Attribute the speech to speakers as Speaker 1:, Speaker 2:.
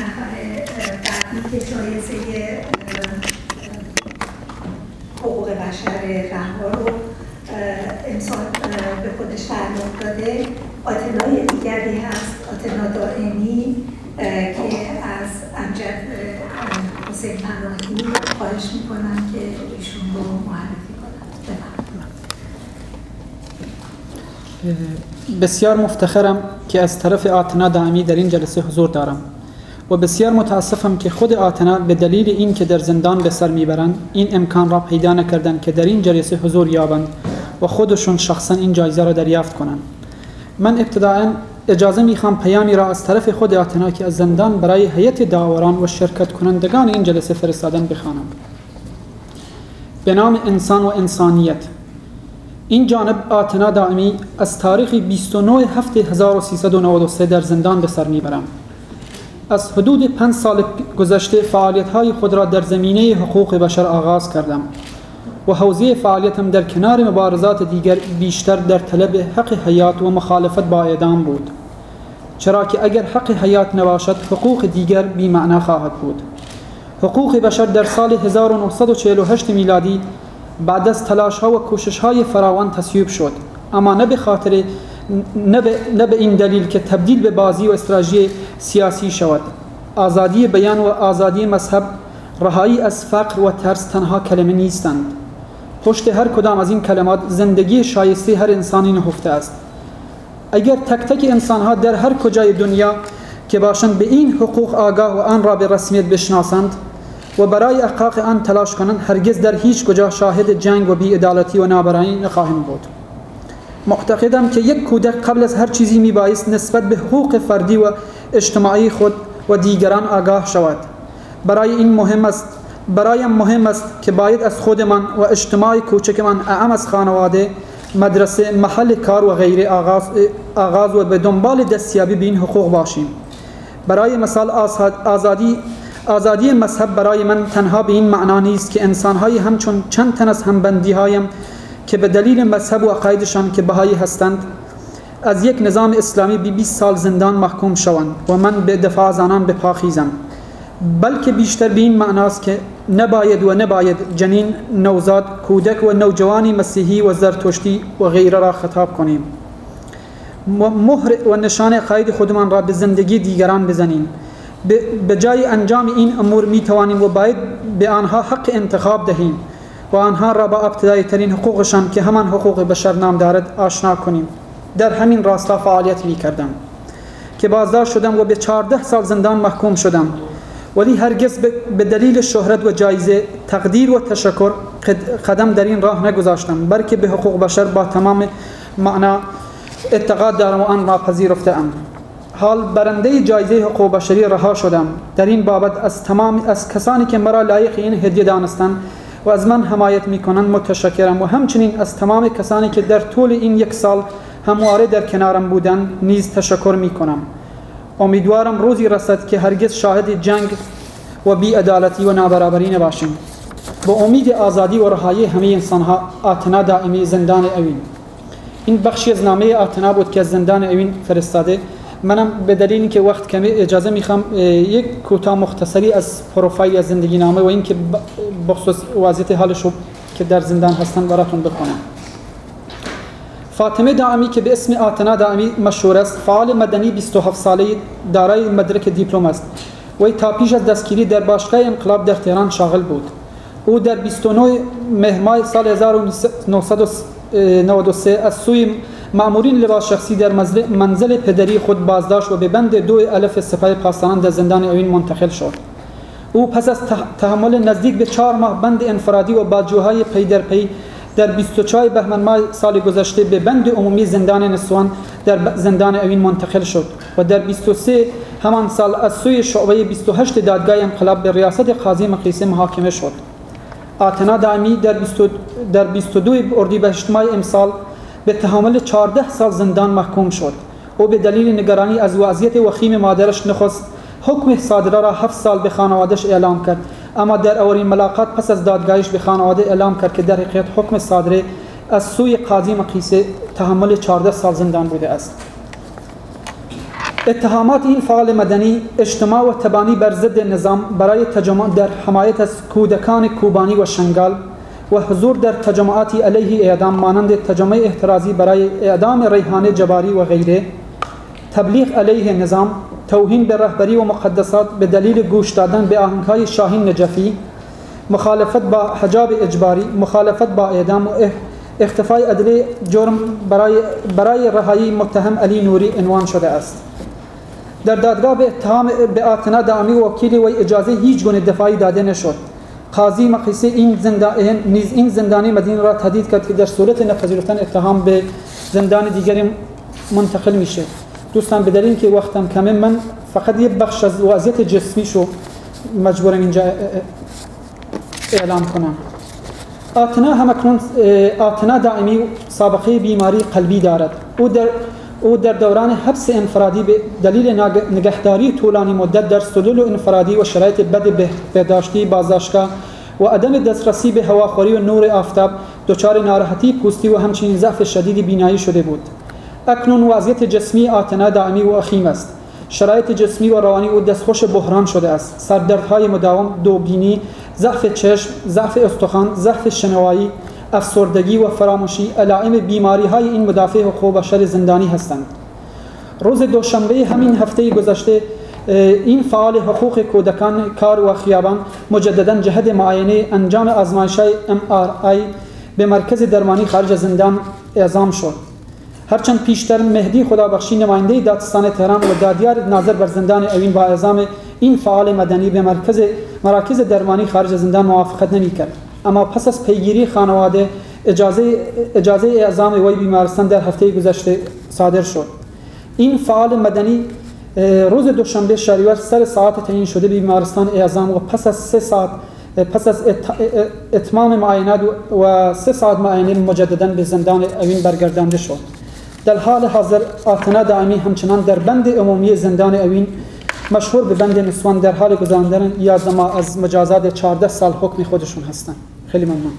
Speaker 1: بعدی که جایزه حقوق بشر رهبا رو امسال به خودش تعلق داده آتنای دیگری هست آتنا دائمی که از امجد حسین پناهی خواهش می‌کنم که ایشون رو معرفی
Speaker 2: کنم بسیار مفتخرم که از طرف آتنا دائمی در این جلسه حضور دارم. و بسیار متاسفم که خود آتنا به دلیل این که در زندان به سر می‌برند این امکان را پیدا نکردند که در این جلسه حضور یابند و خودشون شخصا این جایزه را دریافت کنند. من ابتداعا اجازه می‌خوام پیامی را از طرف خود آتنا که از زندان برای هیئت داوران و شرکت کنندگان این جلسه فرستادن بخوانم. به نام انسان و انسانیت. این جانب آتنا دائمی از تاریخ 29 هفته 1393 در زندان به سر می‌برم. از حدود پنج سال گذشته فعالیت های خود را در زمینه حقوق بشر آغاز کردم و حوزه فعالیتم در کنار مبارزات دیگر بیشتر در طلب حق حیات و مخالفت با اعدام بود چرا که اگر حق حیات نباشد حقوق دیگر بی معنا خواهد بود. حقوق بشر در سال 1948 میلادی بعد از تلاش ها و کوشش های فراوان تصویب شد اما نه به خاطر نه به این دلیل که تبدیل به بازی و استراتژی سیاسی شود. آزادی بیان و آزادی مذهب رهایی از فقر و ترس تنها کلمه نیستند. پشت هر کدام از این کلمات زندگی شایسته هر انسانی نهفته است. اگر تک تک انسان ها در هر کجای دنیا که باشند به این حقوق آگاه و آن را به رسمیت بشناسند و برای احقاق آن تلاش کنند هرگز در هیچ کجا شاهد جنگ و بیعدالتی و نابرایی نخواهیم بود. معتقدم که یک کودک قبل از هر چیزی میبایست نسبت به حقوق فردی و اجتماعی خود و دیگران آگاه شود. برای این مهم است برایم مهم است که باید از خودمان و اجتماع کوچکمان اعم از خانواده مدرسه محل کار و غیره آغاز, آغاز و به دنبال دستیابی به این حقوق باشیم. برای مثال آزادی آزادی مذهب برای من تنها به این معنا نیست که انسانهایی همچون چند تن از همبندی هایم که به دلیل مذهب و عقایدشان که بهایی هستند از یک نظام اسلامی بی 20 سال زندان محکوم شوند و من به دفاع از آنان بپاخیزم. بلکه بیشتر به این معناست که نباید و نباید جنین نوزاد کودک و نوجوانی مسیحی و زرتشتی و غیره را خطاب کنیم. مهر و نشان قاید خودمان را به زندگی دیگران بزنیم. به جای انجام این امور می توانیم و باید به آنها حق انتخاب دهیم. و آنها را با ابتدایی ترین حقوقشان که همان حقوق بشر نام دارد آشنا کنیم. در همین راستا فعالیت می کردم که بازداشت شدم و به 14 سال زندان محکوم شدم. ولی هرگز به دلیل شهرت و جایزه تقدیر و تشکر قدم در این راه نگذاشتم بلکه به حقوق بشر با تمام معنا اعتقاد دارم و آن را پذیرفته ام حال برنده جایزه حقوق بشری رها شدم. در این بابت از تمام از کسانی که مرا لایق این هدیه دانستند و از من حمایت می‌کنند متشکرم. و همچنین از تمام کسانی که در طول این یک سال همواره در کنارم بودند نیز تشکر می‌کنم. امیدوارم روزی رسد که هرگز شاهد جنگ و بیعدالتی و نابرابری نباشیم. با امید آزادی و رهایی همه انسانها آتنا دائمی زندان اوین. این بخشی از نامه آتنا بود که از زندان اوین فرستاده منم به دلیل اینکه وقت کمی اجازه می‌خوام یک کوتاه مختصری از پروفایل زندگی نامه و اینکه بخصوص وضعیت حالش که در زندان هستن براتون بخونم. فاطمه دائمی که به اسم آتنا دائمی مشهور است فعال مدنی 27 ساله دارای مدرک دیپلم است. و تا پیش از دستگیری در باشگاه انقلاب در تهران شاغل بود. او در 29 مهر ماه سال 1993 از سوی مامورین لباس شخصی در منزل پدری خود بازداشت و به بند دو الف سپاه پاسداران در زندان اوین منتقل شد. او پس از تحمل نزدیک به چهار ماه بند انفرادی و باجوهای پی در پی در 24 بهمن ماه سال گذشته به بند عمومی زندان نسوان در زندان اوین منتقل شد و در 23 همان سال از سوی شعبه 28 دادگاه انقلاب به ریاست قاضی مقیسه محاکمه شد. آتنا دائمی در در 22 اردیبهشت ماه امسال به تحمل 14 سال زندان محکوم شد. او به دلیل نگرانی از وضعیت وخیم مادرش نخست حکم صادره را 7 سال به خانوادش اعلام کرد. اما در اولین ملاقات پس از دادگاهش به خانواده اعلام کرد که در حقیقت حکم صادره از سوی قاضی مقیسه تحمل 14 سال زندان بوده است. اتهامات این فعال مدنی اجتماع و تبانی بر ضد نظام برای تجمع در حمایت از کودکان کوبانی و شنگال و حضور در تجمعاتی علیه اعدام مانند تجمع احترازی برای اعدام ریحان جباری و غیره تبلیغ علیه نظام توهین به رهبری و مقدسات به دلیل گوش دادن به آهنگهای شاهین نجفی مخالفت با حجاب اجباری مخالفت با اعدام و اختفای ادله جرم برای, برای رهایی متهم علی نوری عنوان شده است. در دادگاه به اتهام به آتنا دائمی و وکیل و اجازه هیچ گونه دفاعی داده نشد. قاضی مقیسه این زندان نیز این زندانی مدینه را تهدید کرد که در صورت نپذیرفتن اتهام به زندان دیگری منتقل میشه. دوستان به دلیل که وقتم کمه من فقط یه بخش از وضعیت جسمی شو مجبورم اینجا اعلام کنم. آتنا همکنون آتنا دائمی سابقه بیماری قلبی دارد. او در او در دوران حبس انفرادی به دلیل نگهداری طولانی مدت در سلول انفرادی و شرایط بد بهداشتی بازداشتگاه و عدم دسترسی به هواخوری و نور آفتاب دچار ناراحتی پوستی و همچنین ضعف شدید بینایی شده بود. اکنون وضعیت جسمی آتنا دائمی و اخیم است. شرایط جسمی و روانی او دستخوش بحران شده است. سردردهای مداوم دوبینی ضعف چشم ضعف استخوان ضعف شنوایی افسردگی و فراموشی علائم بیماری های این مدافع حقوق بشر زندانی هستند. روز دوشنبه همین هفته گذشته این فعال حقوق کودکان کار و خیابان مجددا جهد معاینه انجام آزمایش MRI به مرکز درمانی خارج زندان اعزام شد. هرچند پیشتر مهدی خدابخشی نماینده دادستان تهران و دادیار ناظر بر زندان اوین با اعزام این فعال مدنی به مرکز مراکز درمانی خارج زندان موافقت نمی کرد اما پس از پیگیری خانواده اجازه, اجازه اعزام وی بیمارستان در هفته گذشته صادر شد. این فعال مدنی روز دوشنبه شهریور سر ساعت تعیین شده بیمارستان اعزام و پس از سه ساعت پس از اتمام معاینات و سه ساعت معاینه مجددا به زندان اوین برگردانده شد. در حال حاضر آتنا دائمی همچنان در بند عمومی زندان اوین مشهور به بند نسوان در حال گذراندن 11 ماه از مجازات 14 سال حکم خودشون هستن. خیلی ممنون.